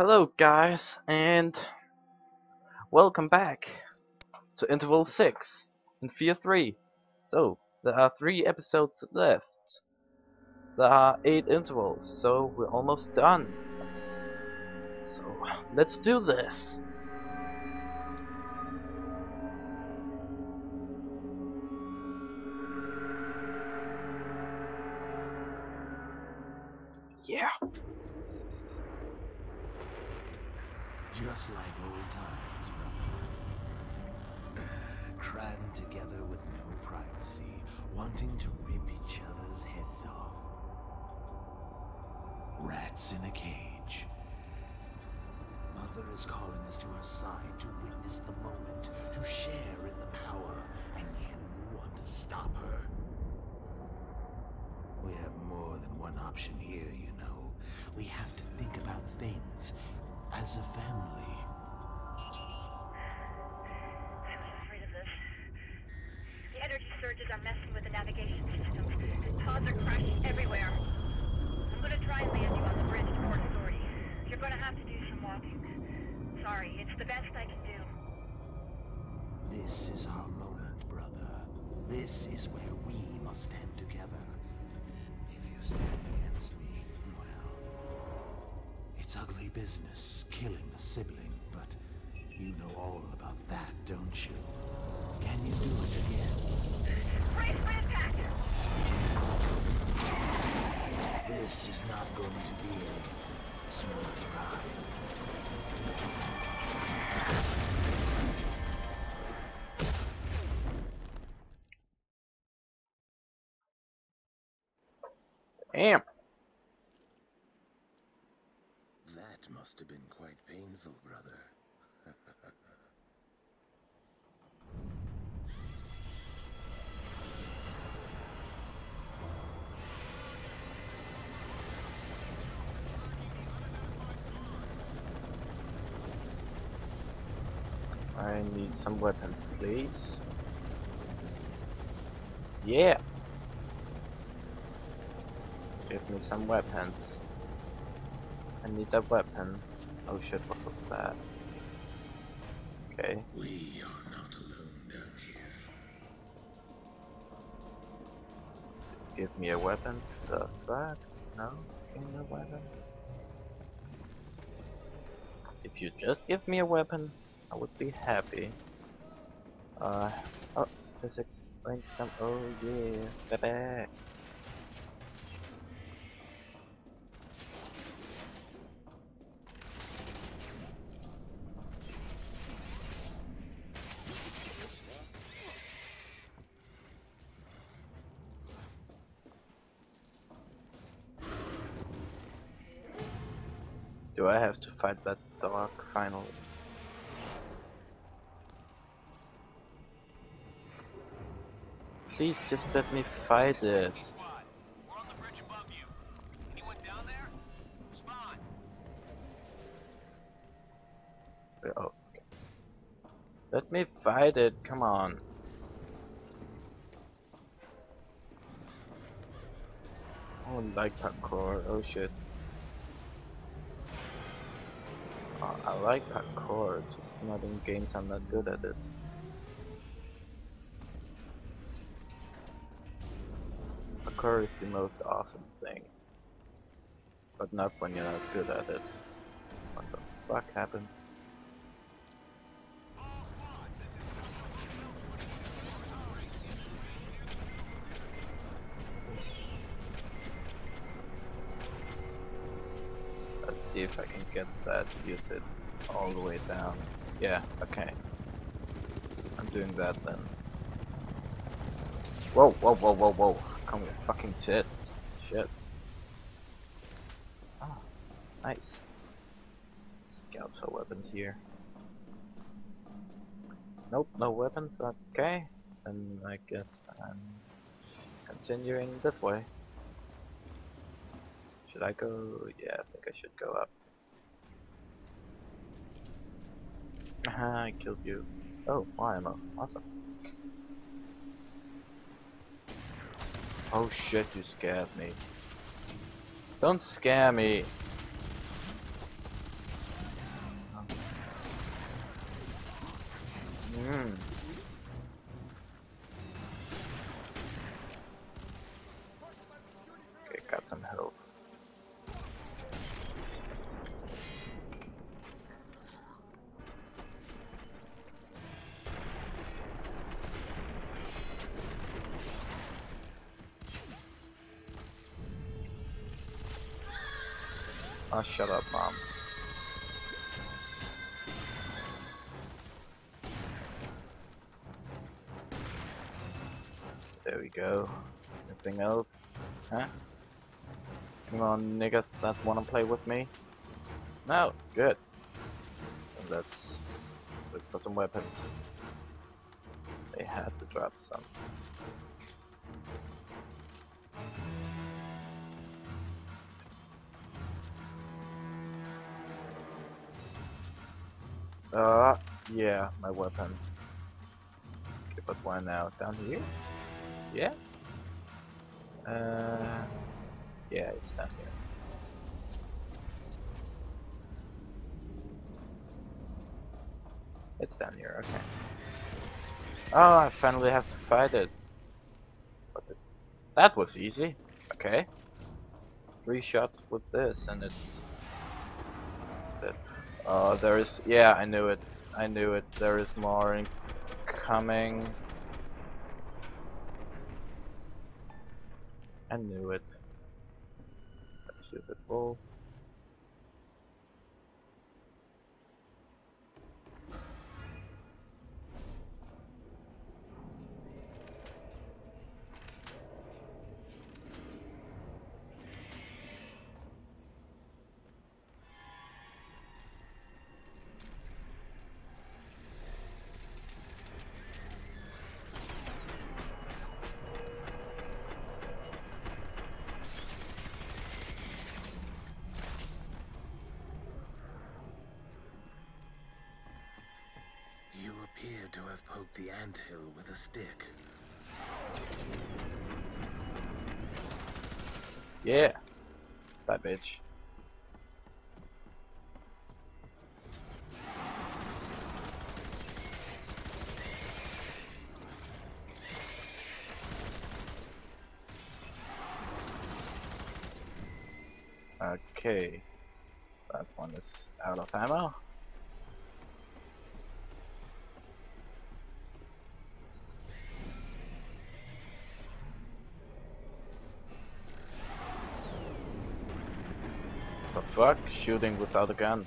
Hello guys and welcome back to interval 6 in Fear 3. So there are 3 episodes left. There are 8 intervals so we're almost done. So let's do this. Just like old times, brother. Crammed together with no privacy, wanting to rip each other's heads off. Rats in a cage. Mother is calling us to her side to witness the moment, to share in the power, and you want to stop her. We have more than one option here, you know. We have to think about things as a family. I was afraid of this. The energy surges are messing with the navigation systems, pods are crashing everywhere. I'm gonna try and land you on the bridge to Port Authority. You're gonna have to do some walking. Sorry, it's the best I can do. This is our moment, brother. This is where we must stand together. If you stand against me, well, it's ugly business killing a sibling, but you know all about that, don't you? Can you do it again? Brace for impact! This is not going to be a smooth ride. Damn. That must have been quite painful, brother. I need some weapons please. Yeah. Give me some weapons. I need that weapon. Oh shit, what was that? Okay. We are not alone down here. Just give me a weapon. Does that? No? Give me a weapon? If you just give me a weapon, I would be happy. Uh, oh, there's a like some. Oh yeah, baby. I have to fight that dog finally? Please just let me fight it. Squad, we're on the bridge above you. Anyone down there? Respond. Oh. Let me fight it, come on. Oh, like parkour, oh shit. I like parkour, just not in games I'm not good at it. Parkour is the most awesome thing. But not when you're not good at it. What the fuck happened? Let's see if I can get that, use it all the way down. Yeah, okay. I'm doing that then. Whoa, whoa, whoa, whoa, whoa. Come with fucking tits. Shit. Ah, nice. Scouts for weapons here. Nope, no weapons, okay. And I guess I'm continuing this way. Should I go? Yeah, I think I should go up. Haha, I killed you. Oh, more ammo. Awesome. Oh shit, you scared me. Don't scare me. Mmm. Oh, shut up, mom. There we go. Anything else? Huh? Come on, niggas that wanna play with me? No, good. Let's look for some weapons. They had to drop some. Uh, yeah, my weapon. Okay, but why now? Down here? Yeah? Uh, yeah, it's down here. It's down here, okay. Oh, I finally have to fight it. What the? That was easy. Okay. Three shots with this and it's. Oh, there is. Yeah, I knew it. I knew it. There is more coming. I knew it. Let's use it full. Appear to have poked the anthill with a stick. Yeah. That bitch. Okay. That one is out of ammo. Fuck? Shooting without a gun.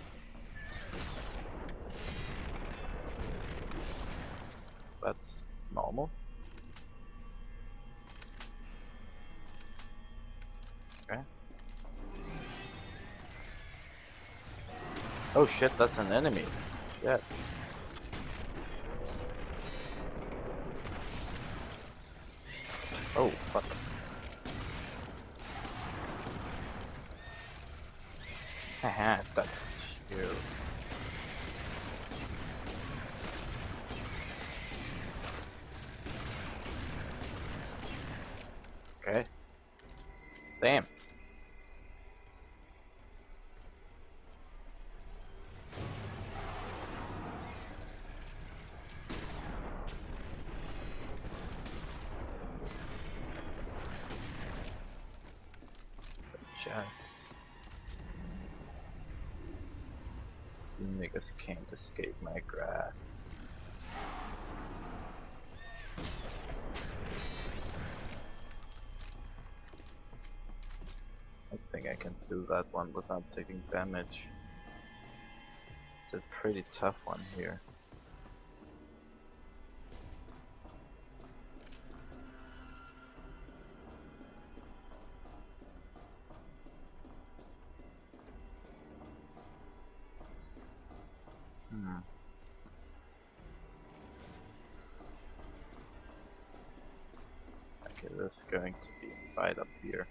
That's normal. Okay. Oh shit, that's an enemy. Yeah. Oh, fuck. Haha, that's you. Okay. Damn. Can do that one without taking damage. It's a pretty tough one here. Hmm. Okay, this is going to be a fight up here.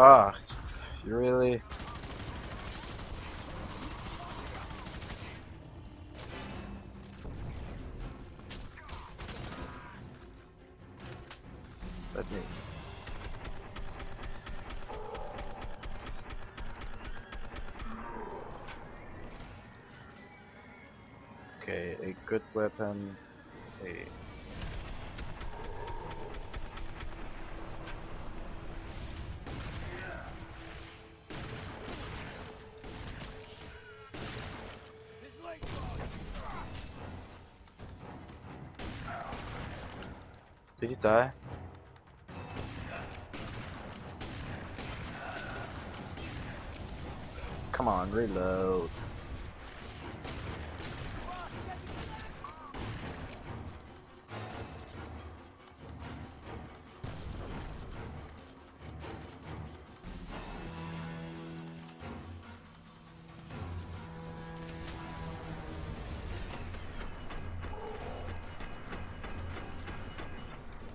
Ah, oh, you really... Let me... Okay, a good weapon, a... die? Come on, reload.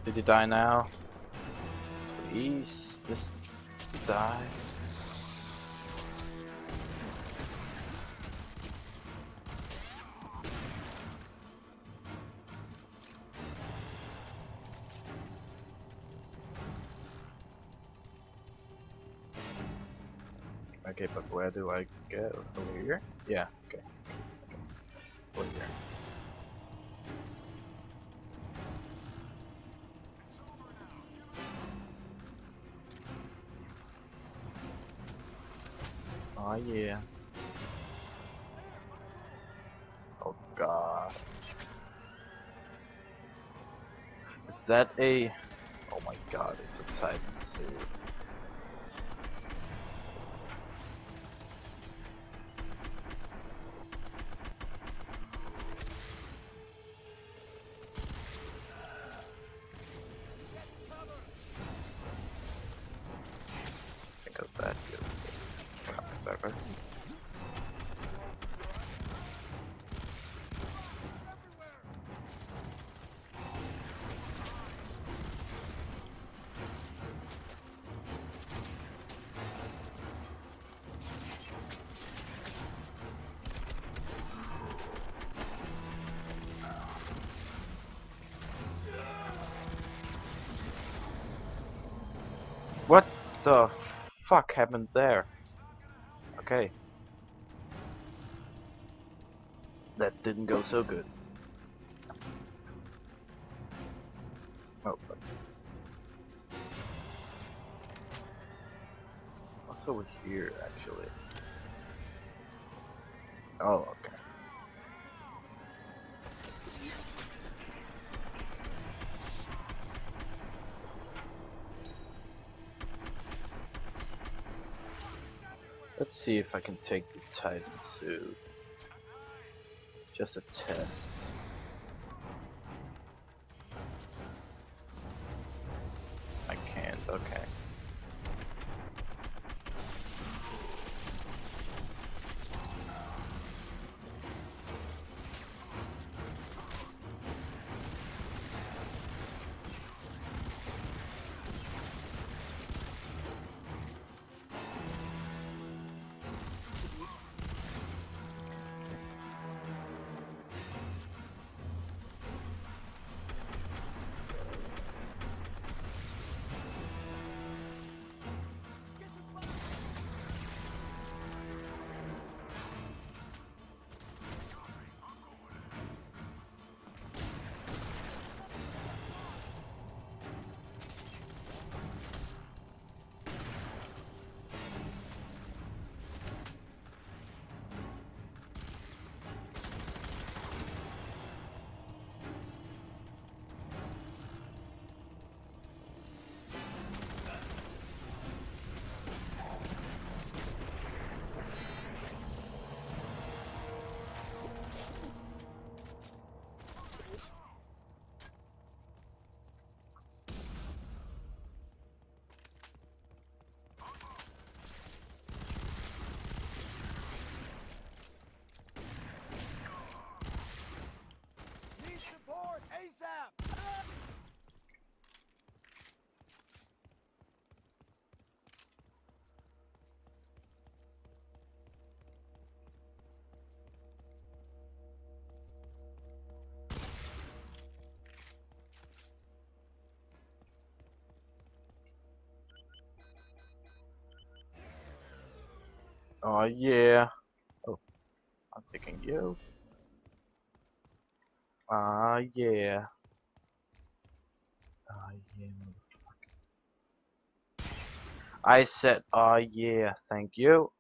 Did you die now? Please, just die. Okay, but where do I go? Over here? Yeah, god. Is that a... Oh my god, it's a Titan suit. The fuck happened there? Okay. That didn't go so good. Oh. What's over here, actually? Oh, Let's see if I can take the Titan suit. Just a test. Oh yeah. Oh, I'm taking you. Ah, yeah. Ah, yeah, motherfucker. I said, ah, yeah, thank you.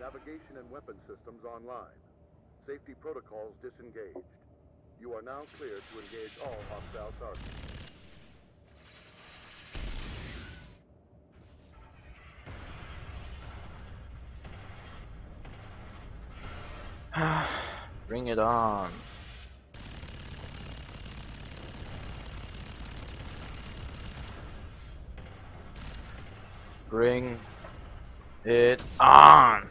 Navigation and weapon systems online. Safety protocols disengaged. You are now cleared to engage all hostile targets. Bring it on. Bring it on.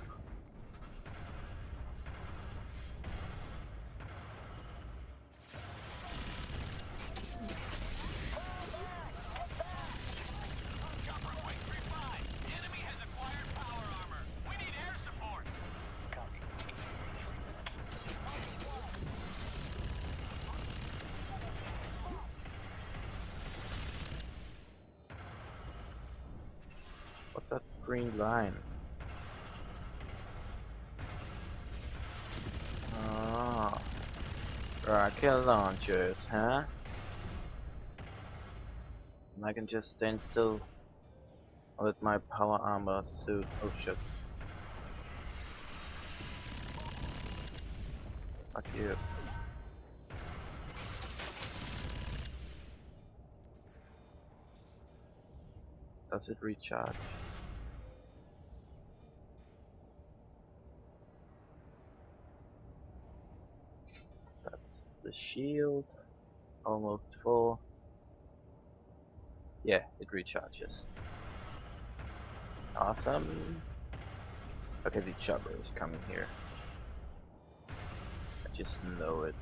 Chopper Quake 3-5. The enemy has acquired power armor. We need air support. What's that green line? Oh, rocket launchers, huh? And I can just stand still with my power armor suit. Oh shit. Fuck you. Does it recharge? That's the shield. Almost full. Yeah, it recharges. Awesome. Okay, the chopper is coming here. I just know it.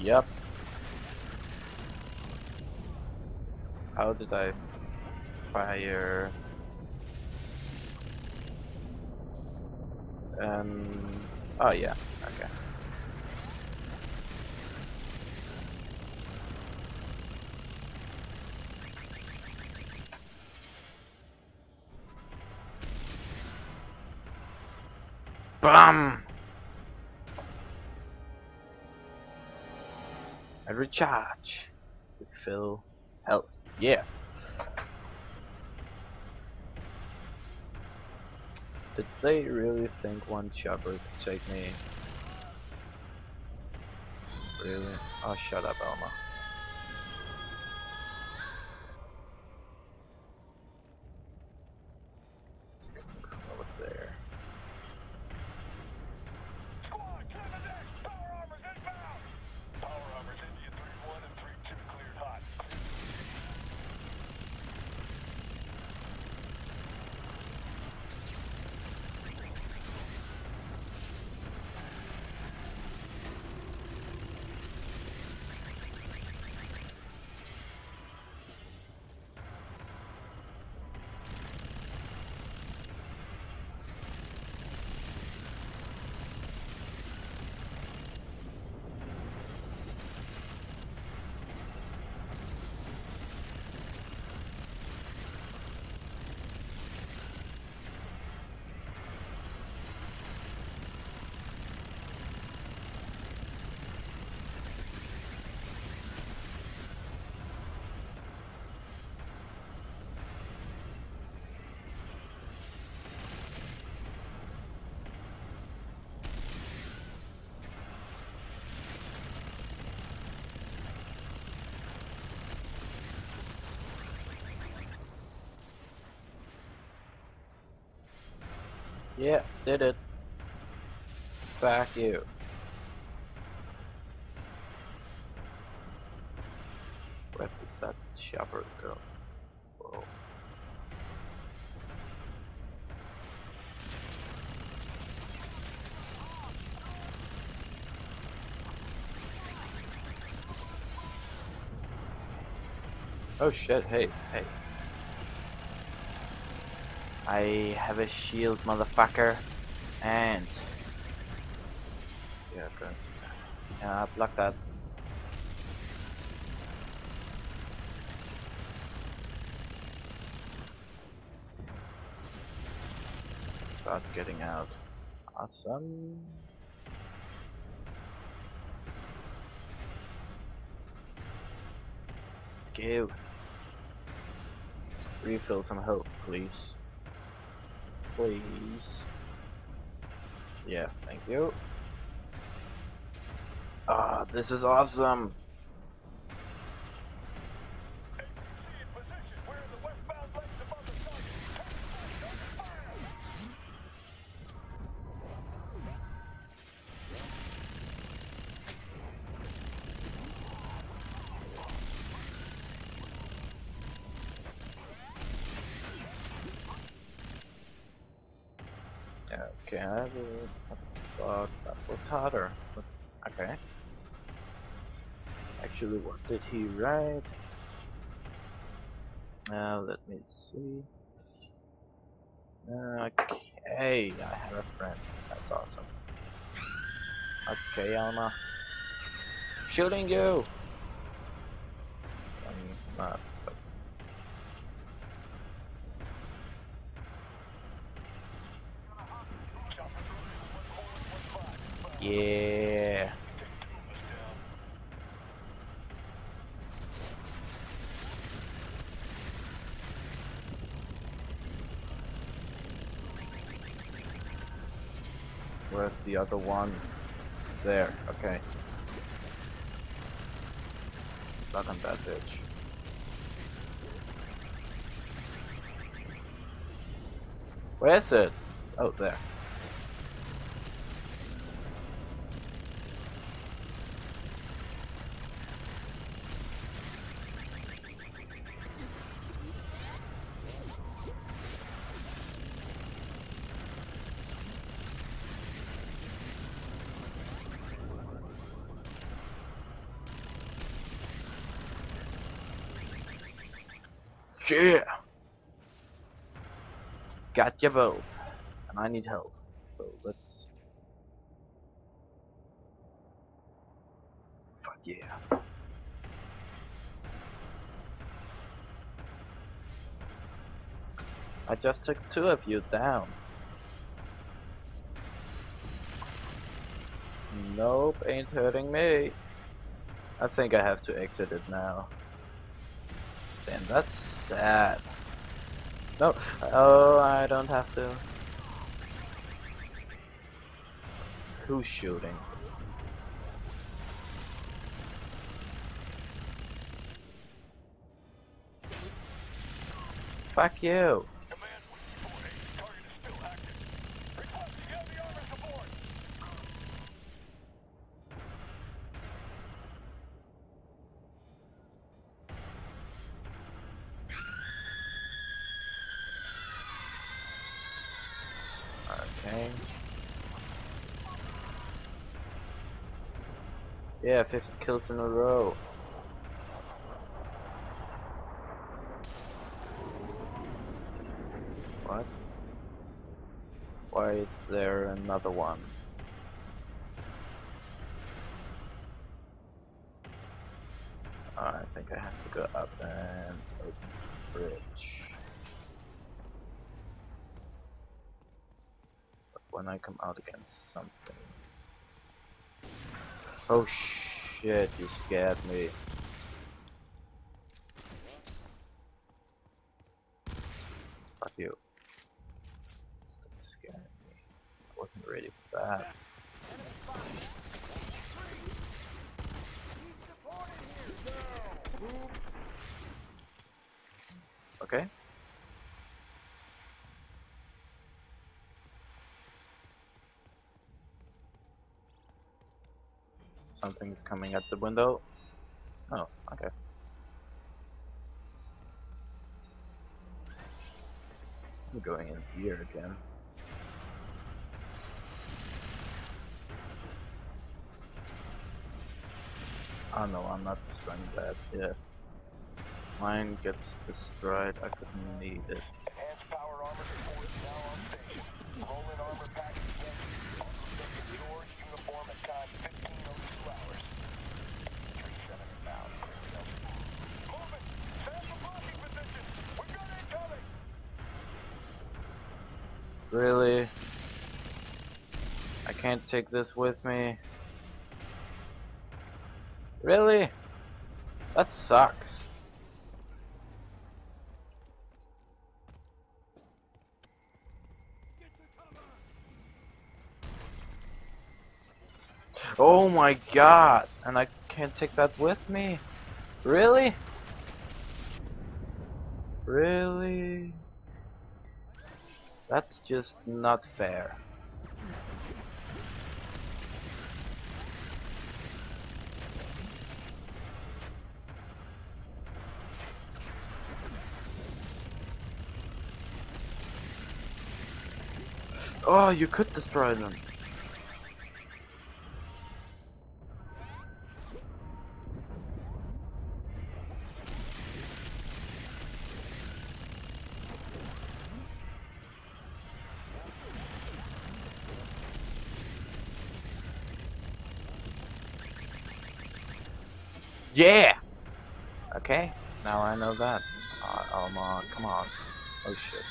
Yep. How did I fire? Um. Oh yeah. Okay. Bam! And recharge. Refill health. Yeah. Did they really think one chopper could take me? Really? Oh, shut up, Alma. Yeah, did it. Back you. Where did that chopper go? Whoa. Oh shit, hey, hey. I have a shield, motherfucker. And. Yeah, good. Yeah, block that. Start getting out. Awesome. Let's go. Refill some hope, please. Please. Yeah, thank you. Ah, this is awesome. APC in position. We're in the westbound lanes above the target. Take point, open fire! Okay, the fuck, that was harder. But, okay. Actually, what did he write? Now, let me see. Okay, I have a friend. That's awesome. Okay, Alma. Shooting you! I'm not, yeah. Where's the other one? There, okay. Stuck on that bitch. Where is it? Oh, there. Yeah. Got you both. And I need help. So let's. Fuck yeah. I just took two of you down. Nope, ain't hurting me. I think I have to exit it now. Damn, that's sad. No, oh, I don't have to. Who's shooting? Fuck you. Command, we report. A target is still active. Requesting heavy armor support. Okay. 50 kills in a row. What? Why is there another one? Ah, I think I have to go up and open the bridge. But when I come out against something. Oh shit, you scared me. Fuck you. Stop scaring me. I wasn't ready for that. Okay. Something's coming at the window. Oh, okay. I'm going in here again. Oh no, I'm not destroying that. Yeah. Mine gets destroyed. I couldn't need it. Incoming! I can't take this with me. Really? That sucks. Oh my god! And I can't take that with me? Really? Really? That's just not fair. Oh, you could destroy them. Yeah! Okay, now I know that. Uh, oh, come come on. Oh shit.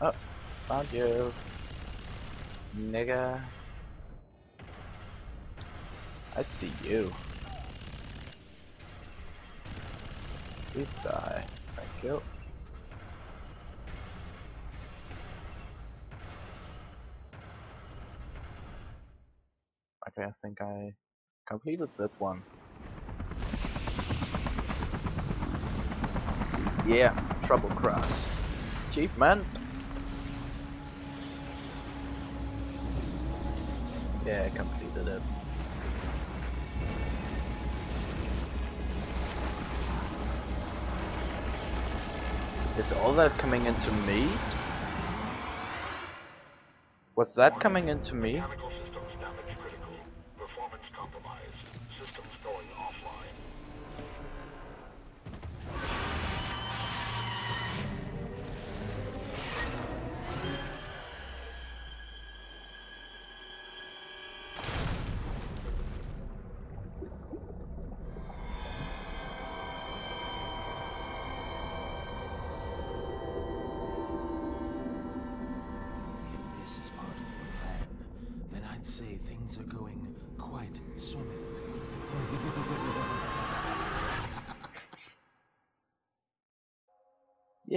Oh, found you. Nigga. I see you. Please die. Thank you. Okay, I think I completed this one. Yeah, Trouble Cross. Achievement! Yeah, I completed it. Is all that coming into me? Was that coming into me?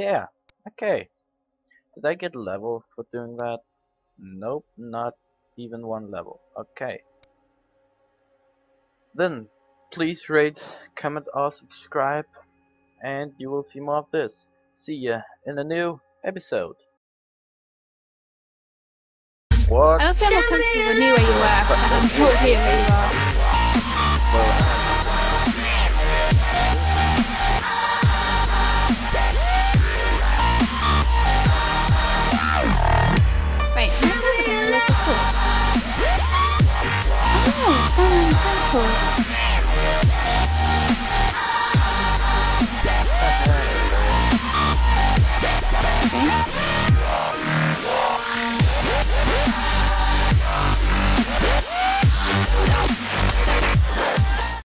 Yeah, okay. Did I get a level for doing that? Nope, not even one level. Okay. Then, please rate, comment or subscribe, and you will see more of this. See ya in a new episode. What? I don't feel more comfortable with me where you were not here where you are. 嗯